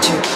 지